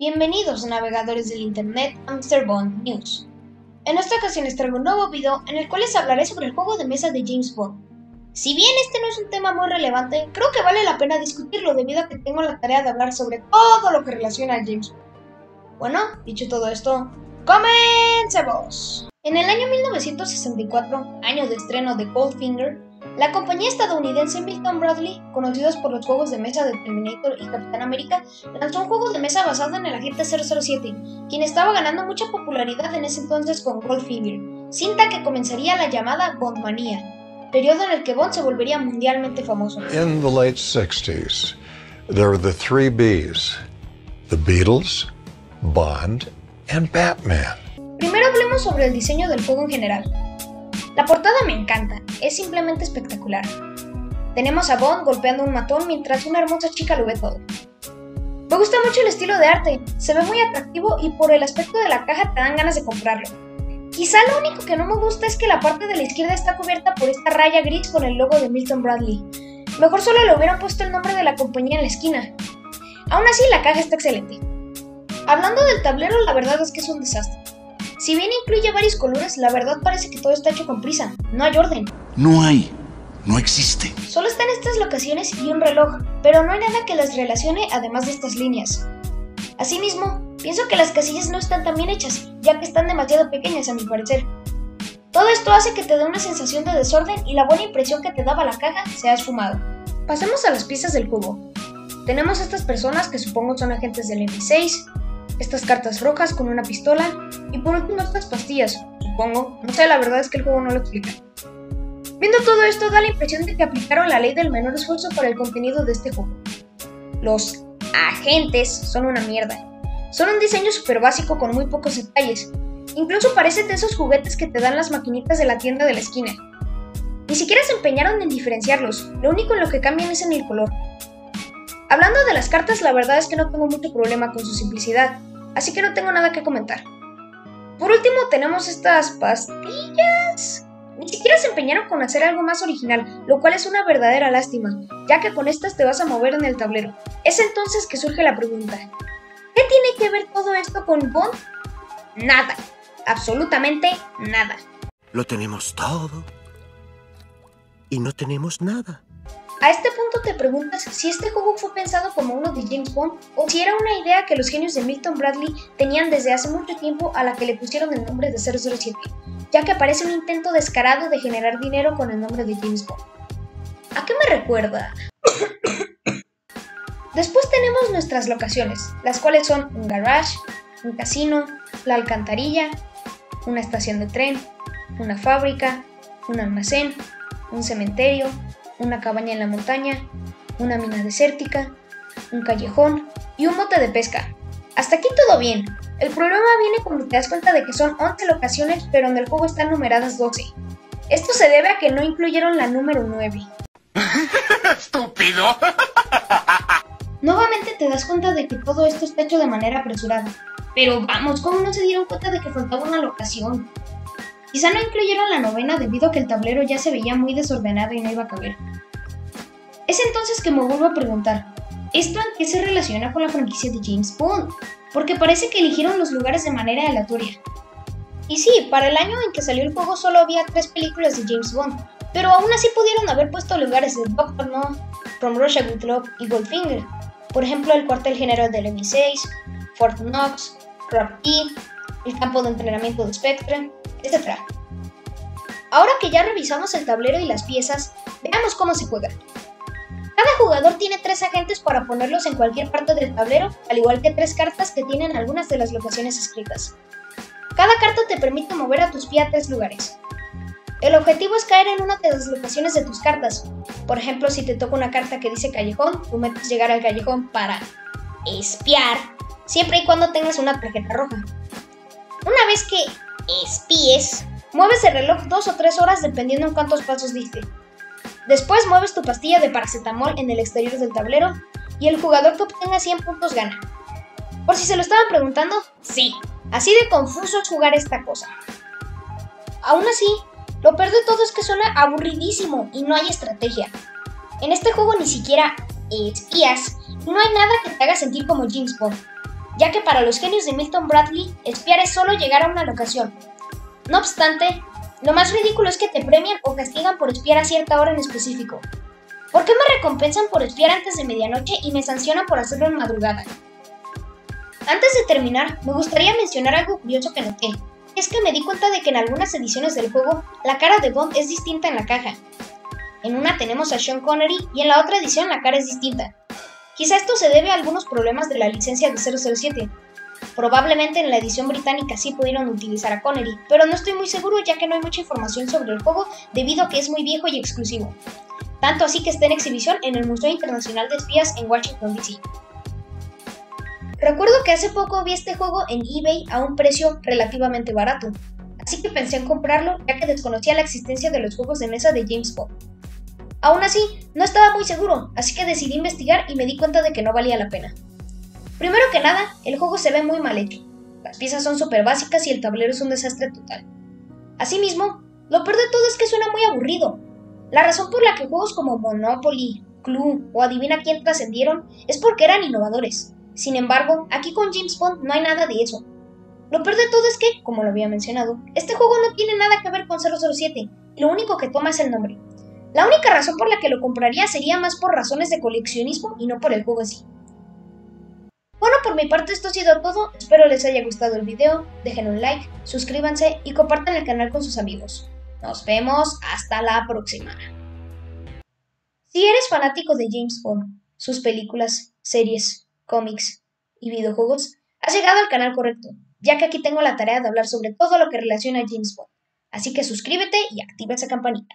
Bienvenidos navegadores del internet a Mr. Bond News. En esta ocasión les traigo un nuevo video en el cual les hablaré sobre el juego de mesa de James Bond. Si bien este no es un tema muy relevante, creo que vale la pena discutirlo debido a que tengo la tarea de hablar sobre todo lo que relaciona a James Bond. Bueno, dicho todo esto, ¡comencemos! En el año 1964, año de estreno de Goldfinger, la compañía estadounidense Milton Bradley, conocidos por los juegos de mesa de Terminator y Capitán América, lanzó un juego de mesa basado en el agente 007, quien estaba ganando mucha popularidad en ese entonces con Goldfinger, cinta que comenzaría la llamada Bondmanía, periodo en el que Bond se volvería mundialmente famoso. In the late 60s, there were the three Bs the Beatles, Bond, and Batman. Primero hablemos sobre el diseño del juego en general. La portada me encanta, es simplemente espectacular. Tenemos a Bond golpeando un matón mientras una hermosa chica lo ve todo. Me gusta mucho el estilo de arte, se ve muy atractivo y por el aspecto de la caja te dan ganas de comprarlo. Quizá lo único que no me gusta es que la parte de la izquierda está cubierta por esta raya gris con el logo de Milton Bradley. Mejor solo le hubieran puesto el nombre de la compañía en la esquina. Aún así, la caja está excelente. Hablando del tablero, la verdad es que es un desastre. Si bien incluye varios colores, la verdad parece que todo está hecho con prisa. No hay orden. No hay. No existe. Solo están estas locaciones y un reloj, pero no hay nada que las relacione además de estas líneas. Asimismo, pienso que las casillas no están tan bien hechas, ya que están demasiado pequeñas a mi parecer. Todo esto hace que te dé una sensación de desorden y la buena impresión que te daba la caja se ha esfumado. Pasemos a las piezas del cubo. Tenemos estas personas que supongo son agentes del M6, estas cartas rojas con una pistola y por último estas pastillas, supongo. No sé, la verdad es que el juego no lo explica. Viendo todo esto da la impresión de que aplicaron la ley del menor esfuerzo para el contenido de este juego. Los agentes son una mierda. Son un diseño súper básico con muy pocos detalles. Incluso parecen de esos juguetes que te dan las maquinitas de la tienda de la esquina. Ni siquiera se empeñaron en diferenciarlos, lo único en lo que cambian es en el color. Hablando de las cartas, la verdad es que no tengo mucho problema con su simplicidad así que no tengo nada que comentar. Por último tenemos estas pastillas. Ni siquiera se empeñaron con hacer algo más original, lo cual es una verdadera lástima, ya que con estas te vas a mover en el tablero. Es entonces que surge la pregunta, ¿qué tiene que ver todo esto con Bond? Nada, absolutamente nada. Lo tenemos todo y no tenemos nada. A este punto te preguntas si este juego fue pensado como uno de James Bond o si era una idea que los genios de Milton Bradley tenían desde hace mucho tiempo a la que le pusieron el nombre de 007, ya que parece un intento descarado de generar dinero con el nombre de James Bond. ¿A qué me recuerda? Después tenemos nuestras locaciones, las cuales son un garage, un casino, la alcantarilla, una estación de tren, una fábrica, un almacén, un cementerio, una cabaña en la montaña, una mina desértica, un callejón y un bote de pesca. Hasta aquí todo bien. El problema viene cuando te das cuenta de que son 11 locaciones, pero en el juego están numeradas 12. Esto se debe a que no incluyeron la número 9. ¡Estúpido! Nuevamente te das cuenta de que todo esto está hecho de manera apresurada. Pero vamos, ¿cómo no se dieron cuenta de que faltaba una locación? Quizá no incluyeron la novena debido a que el tablero ya se veía muy desordenado y no iba a caber. Es entonces que me vuelvo a preguntar, ¿esto en qué se relaciona con la franquicia de James Bond? Porque parece que eligieron los lugares de manera aleatoria. Y sí, para el año en que salió el juego solo había tres películas de James Bond, pero aún así pudieron haber puesto lugares de Doctor No, From Russia with Love y Goldfinger. Por ejemplo, el cuartel general del M6, Fort Knox, Rock E, el campo de entrenamiento de Spectre, etc. Ahora que ya revisamos el tablero y las piezas, veamos cómo se juega. Jugador tiene tres agentes para ponerlos en cualquier parte del tablero, al igual que tres cartas que tienen algunas de las locaciones escritas. Cada carta te permite mover a tus pies a tres lugares. El objetivo es caer en una de las locaciones de tus cartas. Por ejemplo, si te toca una carta que dice callejón, tú metes llegar al callejón para espiar, siempre y cuando tengas una tarjeta roja. Una vez que espíes, mueves el reloj dos o tres horas dependiendo en cuántos pasos diste. Después mueves tu pastilla de paracetamol en el exterior del tablero y el jugador que obtenga 100 puntos gana. Por si se lo estaban preguntando, sí, así de confuso es jugar esta cosa. Aún así, lo peor de todo es que suena aburridísimo y no hay estrategia. En este juego ni siquiera espías, no hay nada que te haga sentir como James Bond. ya que para los genios de Milton Bradley, espiar es solo llegar a una locación. No obstante, lo más ridículo es que te premian o castigan por espiar a cierta hora en específico. ¿Por qué me recompensan por espiar antes de medianoche y me sancionan por hacerlo en madrugada? Antes de terminar, me gustaría mencionar algo curioso que noté. Es que me di cuenta de que en algunas ediciones del juego, la cara de Bond es distinta en la caja. En una tenemos a Sean Connery y en la otra edición la cara es distinta. Quizá esto se debe a algunos problemas de la licencia de 007. Probablemente en la edición británica sí pudieron utilizar a Connery, pero no estoy muy seguro ya que no hay mucha información sobre el juego debido a que es muy viejo y exclusivo. Tanto así que está en exhibición en el Museo Internacional de Espías en Washington, D.C. Recuerdo que hace poco vi este juego en eBay a un precio relativamente barato, así que pensé en comprarlo ya que desconocía la existencia de los juegos de mesa de James Bond. Aún así, no estaba muy seguro, así que decidí investigar y me di cuenta de que no valía la pena. Primero que nada, el juego se ve muy mal hecho. Las piezas son súper básicas y el tablero es un desastre total. Asimismo, lo peor de todo es que suena muy aburrido. La razón por la que juegos como Monopoly, Clue o Adivina quién trascendieron es porque eran innovadores. Sin embargo, aquí con James Bond no hay nada de eso. Lo peor de todo es que, como lo había mencionado, este juego no tiene nada que ver con 007, y lo único que toma es el nombre. La única razón por la que lo compraría sería más por razones de coleccionismo y no por el juego en sí. Bueno, por mi parte esto ha sido todo, espero les haya gustado el video, dejen un like, suscríbanse y compartan el canal con sus amigos. Nos vemos hasta la próxima. Si eres fanático de James Bond, sus películas, series, cómics y videojuegos, has llegado al canal correcto, ya que aquí tengo la tarea de hablar sobre todo lo que relaciona a James Bond. Así que suscríbete y activa esa campanita.